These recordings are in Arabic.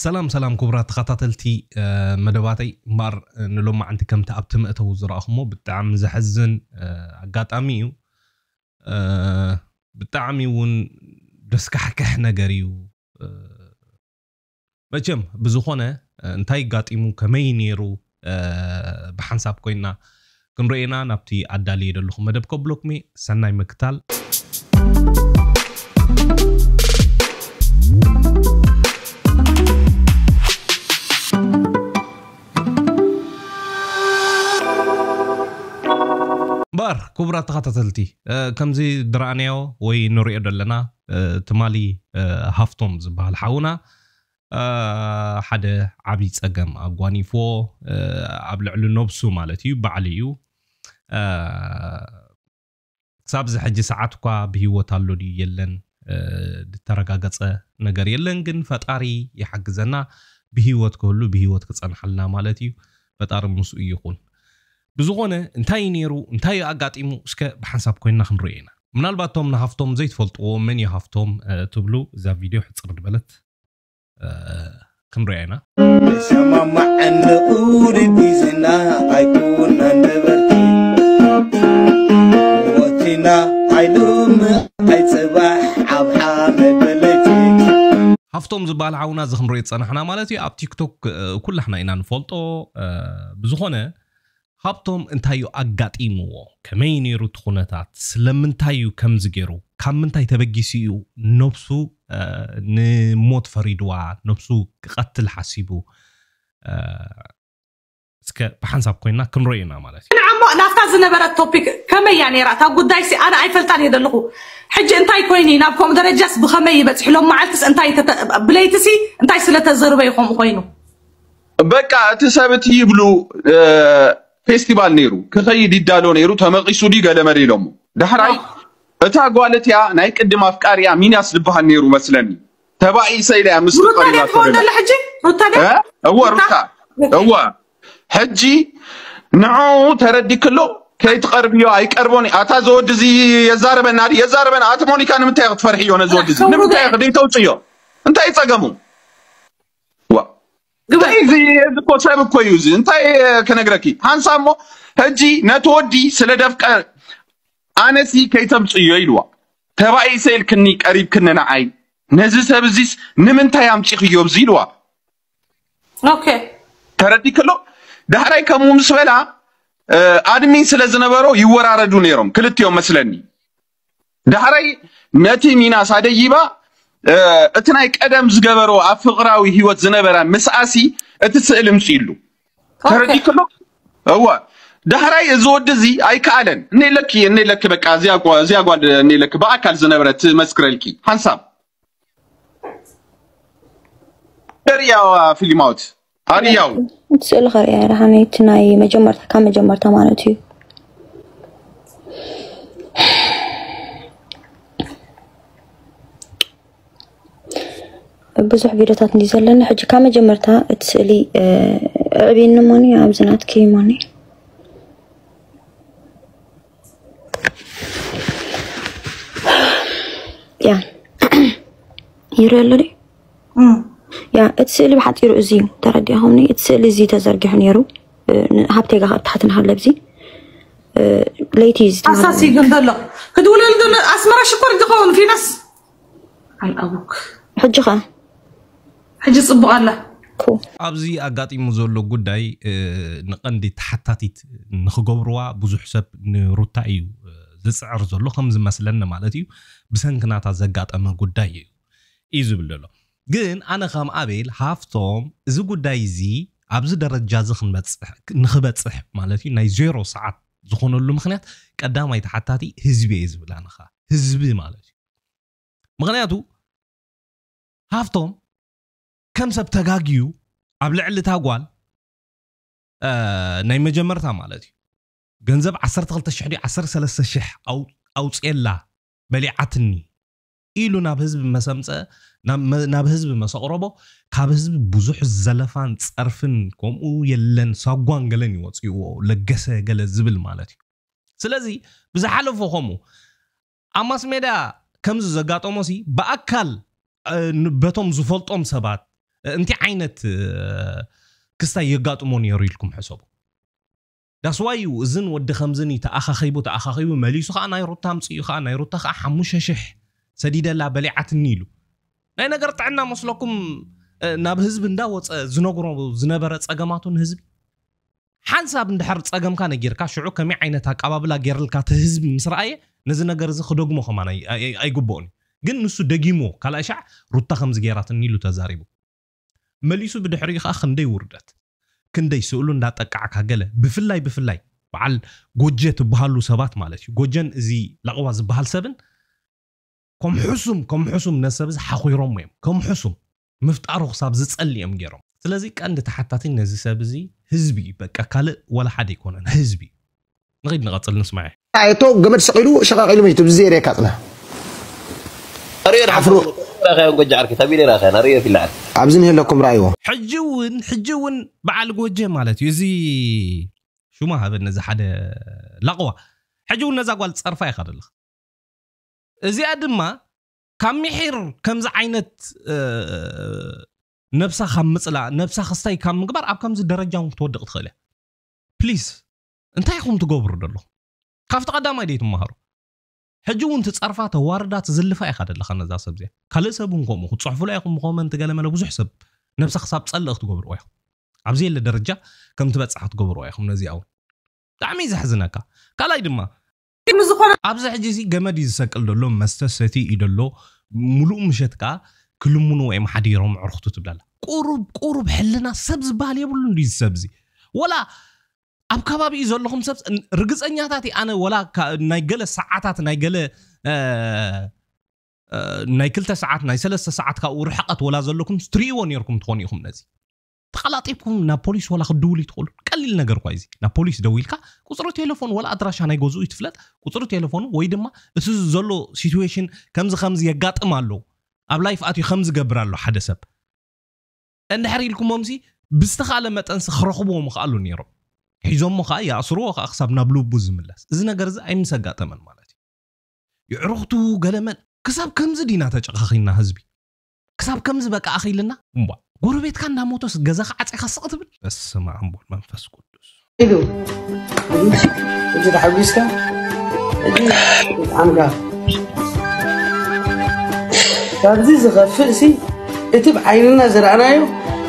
ሰላም ሰላም ክቡራት ተኸታተልቲ መደባተይ እምበር ንሎም ማዓንቲ ከምቲ ኣብቲ መእተው ዝረኣኹሞ ብጣዕሚ ዘሐዝን ኣጋጣሚ እዩ ብጣዕሚ እውን ደስካሕክሕ ነገር እዩ መቸም ብዝኾነ እንታይ ጋጢሙ ከመይ ነይሩ ብሓንሳብ ኮይና ክንሪኤና ናብቲ ኣዳልየ ደለኹ መደብ ከብሎኩሜ ሰናይ ምክታል እምበር ክቡራት ተኸታተልቲ ከምዚ ድረኣንዮ ወይ ንሪኦ ዘለና ትማሊ ሃፍቶም ዝበሃል ሓውና ሓደ ዓብዪ ፀገም ኣጓኒፎ ኣብ ልዕሊ ነብሱ ማለት እዩ በዓል እዩ ክሳብ ዚ ሕጂ ሰዓት እኳ ብሂወት ኣሎ ድዩ የለን ዝተረጋገፀ ነገር የለን ግን ፈጣሪ ይሓግዘና ብሂወት ክህሉ ብሂወት ክፀንሐልና ማለት እዩ ፈጣሪ ምስኡ ይኹን ብዝኾነ እንታይ ነይሩ እንታይ ኣጋጢሙ እስከ ብሓንሳብ ኮይንና ክንሪኦ ኢና ምናልባቶም ንሃፍቶም ዘይትፈልጥዎ መን ይሃፍቶም ትብሉ እዛ ቪድዮ ሕፅር ድበለት ክንሪኦ ኢና ሰማማዕ ንኡድቲ ዝና ኣይኩና ነበርቲ ወቲና ኣይሉም ኣይፅባሕ ኣብ ሓመበለቲ ሃፍቶም ዝበሃል ዓውና እዚ ክንሪኦ ዝፀናሕና ማለት እዩ ኣብ ቲክቶክ ኩላሕና ኢና ንፈልጦ ብዝኾነ ሃብቶም እንታይ እዩ ኣጋጢምዎ ከመይ ነይሩ እቲ ኩነታት ስለምንታይ እዩ ከምዚ ገይሩ ካብ ምንታይ ተበጊሱ እዩ ነብሱ ንሞት ፈሪድዋ ነብሱ ክቐትል ሓሲቡ እስከ ብሓንሳብ ኮይንና ክንሪኦ ኢና ማለት እዩ ንዓሞ ናፍታ ዝነበረት ቶፒክ ከመይ እያ ነራ እታ ጉዳይ ሲ ኣነ ኣይፈልጣን እየ ዘለኹ ሕጂ እንታይ ኮይኑ ናብ ከምኡ ደረጃስ ብኸመይ ይበፅሕሎም መዓልትስ እንታይ ብለይቲ ሲ እንታይ ስለተዘርበ ይኸምኡ ኮይኑ በቃ እቲ ሰብቲ ይብሉ ፌስቲቫል ነይሩ ክኸይ ዲዳሎ ነይሩ ተመቂሱ ዲ ገለመሪ ኢሎሞ ዳሕራይ እታ ጓል እቲያ ናይ ቅድም ኣፍቃሪያ ሚናስ ዝበሃል ነይሩ መስለኒ ተባኢሰ ኢለያ ምስ ቀሪባ እወ ሩታ እወ ሕጂ ንዑ ተረዲ ክሎ ከይትቀርብዮ ኣይቀርቦን ኣታ ዘወድ እዚ የዛረበና የዛረበና ኣቲ ሞኒካ ንምንታይ ክትፈርሒ ክትፈርሕዮ ነዘወድ እዚ ንምንታይ ክደይተውፅ እዮ እንታይ ይፀገሙ ሰብ እኮ እዩ እንታይ ክነግረኪ ሃንሳ እሞ ሕጂ ነቲ ወዲ ስለ ደፍቀ ኣነሲ ከይተምፅዮ ኢልዋ ተባኢ ሰኢልክኒ ቀሪብክኒ ንዓይ ነዚ ሰብ እዚስ ንምንታይ ኣምፂኽዮ ብዚ ኢልዋ ተረዲክሎ ዳሕራይ ከምኡ ምስ በላ ኣድሚን ስለ ዝነበሮ ይወራረዱ ነይሮም ክልቲኦም መስለኒ ዳሕራይ ነቲ ሚናስ ኣደይባ እቲ ናይ ቀደም ዝገበሮ ኣብ ፍቅራዊ ሂወት ዝነበረ ምስኣሲ እቲ ስእሊ ምፅ ኢሉ ተረዲ ከሎ እዋ ዳህራይ እዚ ወዲ እዚ ኣይከኣለን እነይለኪ እነይለኪ በቃ እዚያ ጓል እነይለኪ ብኣካል ዝነበረ ትመስክረልኪ ሓንሳብ ደርያዋ ፊልማውት ኣርያው ስእሊ ከሪያ ሓመይቲ ናይ መጀመርታ ካብ መጀመርታ ማለት እዩ بزح فيديوهات نزلنا حج كام جمرتها تسألي عبين ماني عبزنات كي ماني يا يرولي يا تسألي بحد يرؤزي ترى دي هوني تسألي زي تزرق هنيرو هبتي جاها تحت نهار لبزي ليتي زي أساسي جند الله كدولا لدن أسمرا شكر دخون في ناس على أبوك حجها ሕጂ ፅቡቕ ኣላ ኣብዚ ኣጋጢሙ ዘሎ ጉዳይ ንቐንዲ ተሓታቲት ንክገብርዋ ብዙሕ ሰብ ንሩታ እዩ ዝፅዕር ዘሎ ከም ዝመስለኒ ማለት እዩ ብሰንኪናታ ዘጋጠመ ጉዳይ እዩ እዩ ዝብል ዘሎ ግን ኣነ ከም ኣቤል ሃፍቶም እዚ ጉዳይ እዚ ኣብዚ ደረጃ እዚ ንክበፅሕ ማለት እዩ ናይ ዜሮ ሰዓት ዝኾነሉ ምክንያት ቀዳማይ ተሓታቲ ህዝቢ እየ ዝብል ኣነኻ ህዝቢ ማለት እዩ ምክንያቱ ሃፍቶም ከም ሰብ ተጋግዩ ኣብ ልዕሊ እታ ጓል ናይ መጀመርታ ማለት እዩ ገንዘብ 12,000 ድዩ 13,000 ኣውፅኤላ በሊዓትኒ ኢሉ ናብ ህዝቢ መሰምፀ ናብ ህዝቢ መሰቕረቦ ካብ ህዝቢ ብዙሕ ዘለፋን ፀርፍን ከምኡ የለን ሳጓን ገለን ይወፅዎ ለገሰ ገለ ዝብል ማለት እዩ ስለዚ ብዝሓለፎ ከምኡ ኣብ ማስ ሜድያ ከምዚ ዘጋጠሞ ሲ ብኣካል በቶም ዝፈልጦም ሰባት እንታይ ዓይነት ክስታይ የጋጥሞን ነይሩ ኢልኩም ሕሰቡ ዳስዋይ እዝን ወዲ ከምዝን ተኣኻኺቡ ተኣኻኺቡ መሊሱ ከዓ ናይ ሩታ ምፅኡ ከዓ ናይ ሩታ ከዓ ሓሙሽተ ሽሕ ሰዲደላ በሊዓትኒ ኢሉ ናይ ነገር ጥዕና መስለኩም ናብ ህዝቢ እንዳወፀ ዝነግሮ ዝነበረ ፀገማቱ ንህዝቢ ሓንሳብ እንድሕር ፀገምካ ነጊርካ ሽዑ ከመይ ዓይነት ኣቀባብላ ጌርልካ እቲ ህዝቢ ምስ ረኣየ ነዚ ነገር እዚ ክደግሞ ከማ ኣይግብኦን እዩ ግን ንሱ ደጊሞ ካልኣይ ሻዕ ሩታ ከምዚ ገይራትኒ ኢሉ ተዛሪቡ መሊሱ ብድሕሪኡ ከዓ ክንደይ ውርደት ክንደይ ስእሉ እንዳጠቃዓካ ገለ ብፍላይ ብፍላይ በዓል ጎጀ ትበሃሉ ሰባት ማለት እዩ ጎጀን እዚ ለቕዋ ዝበሃል ሰብን ከም ሕሱም ከም ሕሱም ነሰብ እዚ ሓኺሮም እዮም ከም ሕሱም ምፍጣሩ ክሳብ ዝፀሊ እዮም ገይሮም ስለዚ ቀንዲ ተሓታቲ ነዚ ሰብ እዚ ህዝቢ በቃ ካልእ ወላ ሓደ ይኮነን ህዝቢ ንኸይድ ንቐፅል ንስማዕ ኣይቶ ገመድ ሰቂሉ ሸቃቂሉ መይቱ ብዘየርየካ ፅና ሪኦ ድሓፍሩ خيون قج عرك تبي لي راخي نريه في العرك عبزني هلا لكم رأيه حجون حجون بعلق وجه مالت يزي شو ما هذا النزح هذا لقوة حجون نزح قال تصرف يا خالد الله زي أدم ما كم يحير كم زعينت أه نفسها خمس لا نفسها خصتي كم قبر أب كم زي درجة وتودق تخله بليز انت يا خم تقبر دلو كيف تقدم ما ديت حجو وانت تصرفها توارد تزلفا يا خالد الله خلنا زاسب زي كل سب ونقوم خد صحفوا لي يقوم قوم انت قال ما لبوز حسب نفس خصاب تصل اخت قبر وياه عبزي اللي درجة كم تبى تصحت قبر وياه خم نزي اول دعمي زحزنك قال ايد ما عبزي حجي زي جمد يزسك اللو لو مستسيتي ايد اللو ملو مشتك كل منو ام حديرهم عرختو تبلا قرب قرب حلنا سبز بالي يبلون دي سبزي ولا أب كبابي زلهم سب رجس أني أتاتي أنا ولا نيجلة ساعات نيجلة نيكلت ساعات نيسلس ساعات كأورحقت ولا زلكم ستريون يركم توني هم نزي تخلاتيكم نابوليس ولا خدولي تقول قليل نجر كويسي نابوليس دويلكا كسر تليفون ولا أدرش أنا جوزو يتفلت كسر تليفون ويد ما إسوس زلو سيتويشن كمز خمز يقطع مالو أبلايف أتي خمز جبرالو حدسب أنا حريلكم مامزي بستخالة ما تنسخ رخبو مخالو نيرو ሒዞሞ ከዓ ይኣስርዎ ከዓ ክሳብ ናብ ልቡ ዝምለስ እዚ ነገር እዚ ኣይምሰጋጠመን ማለት እዩ ይዕሩኽቱ ገለመን ክሳብ ከምዚ ዲና ተጨኻኺልና ህዝቢ ክሳብ ከምዚ በቃ ኣኺልና እምባ ጎረቤትካ እንዳሞቶስ ገዛ ከዓ ዓፀኻ ስቕ ትብል በስማ እምቦል መንፈስ ቅዱስ ኢሉ እዚ ተሓጒስካ እዚ ጣዕምካ ካብዚ ዝኸፍእ ሲ እቲ ብዓይንና ዝረኣናዮ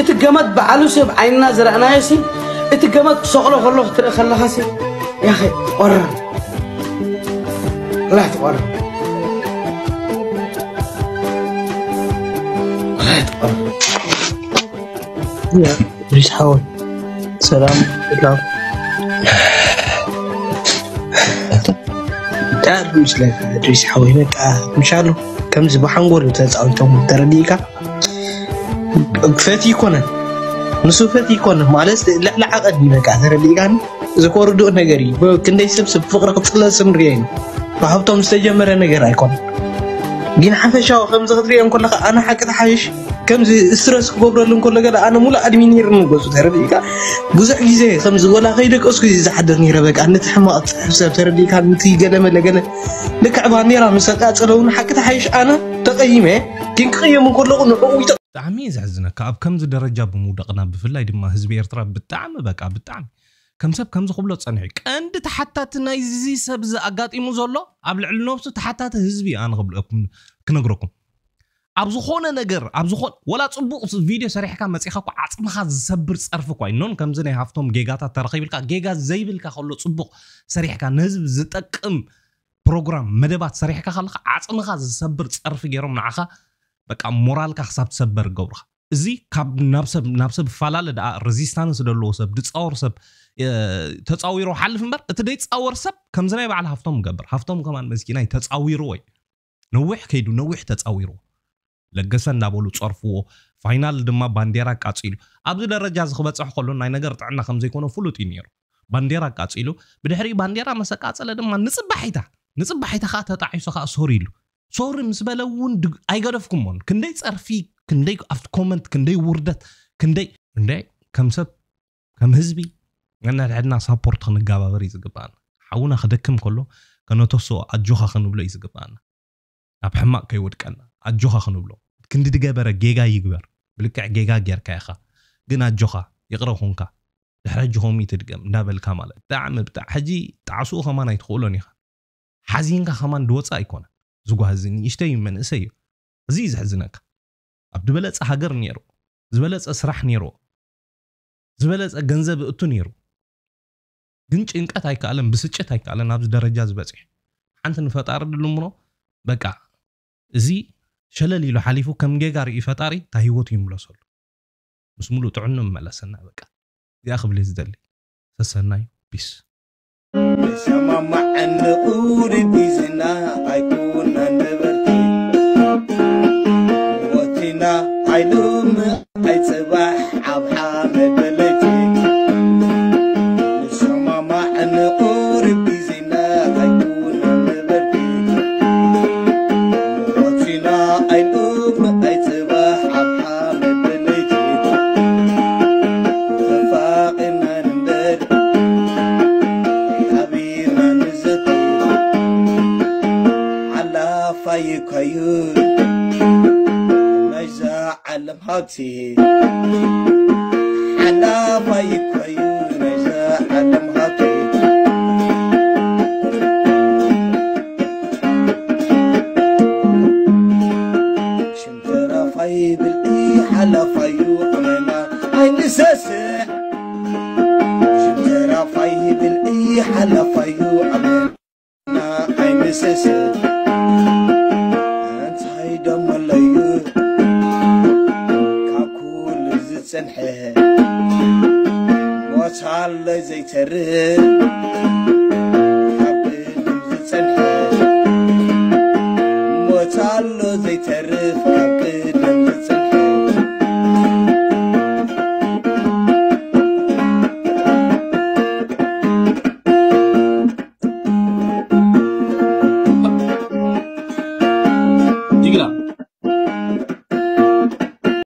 እቲ ገመድ በዓሉ ሲ ብዓይንና ዝረኣናዮ ሲ اتجمد شغله غلوه ترى خلها خسي يا أخي ورا لا ورا طلعت ورا يا ريس حاول سلام بالله تعرف مش لك ريس حاول بقى مش عارف كم زبحان قول تتعلم ترى ترديكا كفاتي كنا مسوفات يكون مالس لا لا عقد من كثر اللي كان ذكر دو نجري كنا يسب سب فقرة قتل سمرين فهبطوا مستجمر نجر يكون جينا حفشة وخم زغطري أم كلها أنا حكى حيش كم زي استرس كبر لهم كل جرا أنا مولا أدمينير من جوز ترى ليك جوز عجزة كم زي ولا غيرك أسكت زي حدني ربك أنا تحمى أتحسب ترى ليك أنا جل ما لجنا لك عباني رام سكت أتلون حكى حيش أنا تقيمه كن قيم كل قنوع ብጣዕሚ እዩ ዘሕዝነካ ኣብ ከምዚ ደረጃ ብምውዳቕና ብፍላይ ድማ ህዝቢ ኤርትራ ብጣዕሚ በቃ ብጣዕሚ ከም ሰብ ከምዚ ክብሎ ፀኒሑ ቀንዲ ተሓታት ናይዚ ሰብ ኣጋጢሙ ዘሎ ኣብ ልዕሊ ነብሱ ተሓታት ህዝቢ ኣነ ክብልኩም ክነግረኩም ኣብ ዝኾነ ነገር ኣብ ዝኾነ ወላ ፅቡቅ ቪድዮ ሰሪሕካ መፂኻ እኳ ዓፅምኻ ዝሰብር ፀርፊ እኳ ይኖን ከምዚ ናይ ሃፍቶም ጌጋታት ተረኺብልካ ጌጋ ዘይብልካ ከሎ ፅቡቅ ሰሪሕካ ንህዝቢ ዝጠቅም ፕሮግራም መደባት ሰሪሕካ ከለካ ዓፅምኻ ዝሰብር ፀርፊ ገይሮም ንዓኻ በቃ ሞራልካ ክሳብ ትሰበር ገብርካ እዚ ካብ ናብ ሰብ ናብ ሰብ ይፈላለ ደኣ ሬዚስታንስ ዘለዎ ሰብ ድፃወር ሰብ ተፃዊሮ ሓልፍ እምበር እቲ ደይፃወር ሰብ ከምዚ ናይ በዓል ሃፍቶም ገብር ሃፍቶም ከማን መስኪናይ ተፃዊርዎ እዩ ነዊሕ ከይዱ ነዊሕ ተፃዊርዎ ለገሰ እናበሉ ፀርፍዎ ፋይናል ድማ ባንዴራ ኣቃፂሉ ኣብዚ ደረጃ እዚ ክበፅሕ ከሎ ናይ ነገር ጥዕና ከምዘይኮነ ፍሉጥ እዩ ነይሩ ባንዴራ ኣቃፂሉ ብድሕሪ ባንዴራ መሰቃፀለ ድማ ንፅባሒታ ንፅባሒታ ከዓ ተጣዒሱ ከዓ ሶር ኢሉ ሶሪ ምስ በለ እውን ኣይገደፍኩም ሞን ክንደይ ፀርፊ ክንደይ ኣብቲ ኮመንት ክንደይ ውርደት ክንደይ ክንደይ ከም ሰብ ከም ህዝቢ ነንሕድሕድና ሳፖርት ክንጋባበር እዩ ዝግባአና ሓውና ክደክም ከሎ ከነተሶ ኣጆኻ ክንብሎ እዩ ዝግባአና ኣብ ሕማቅ ከይወድቀና ኣጆኻ ክንብሎ ክንዲ ድገበረ ጌጋ ይግበር ብልክዕ ጌጋ ጌርካ ኢኻ ግን ኣጆኻ ይቕረ ኮንካ ድሕሪ ሕጂ ከምኡ ትድገም እንዳበልካ ማለት ብጣዕሚ ብጣዕ ሕጂ ጣዕስኡ ኸማን ኣይትኽእሎን ኢኻ ሓዚንካ ኸማን ድወፃእ ኣይኮነን ዝጓዝን ንእሽተይ እዩ መንእሰ እዩ እዚ እዩ ዘሕዝነካ ኣብ ዝበለፀ ሃገር ነይሩ ዝበለፀ ስራሕ ነይርዎ ዝበለፀ ገንዘብ እቱ ነይሩ ግን ጭንቀት ኣይከኣለን ብስጭት ኣይከኣለን ናብዚ ደረጃ ዝበፅሕ ሓንቲ ንፈጣሪ ድልምኖ በቃ እዚ ሸለል ኢሉ ሓሊፉ ከም ጌጋ ርኢ ፈጣሪ እታ ሂወቱ ይምለሰሉ ምስ ሙሉእ ጥዕኖ መለሰና በቃ እዚኣ ክብል ዝደሊ ሰሰናዩ ቢስ Sama ma'an uri bizina aikuna nabarti Watina ailum aitzabaa arkaayo meesha calamhaagsi xalaafaykaayo meesha calamhaagsi shimtarafay bilcii xalafayu amana aynisaase shimtarafay bilcii xalafayu amana aynisaase سنحه وتعالى زيتره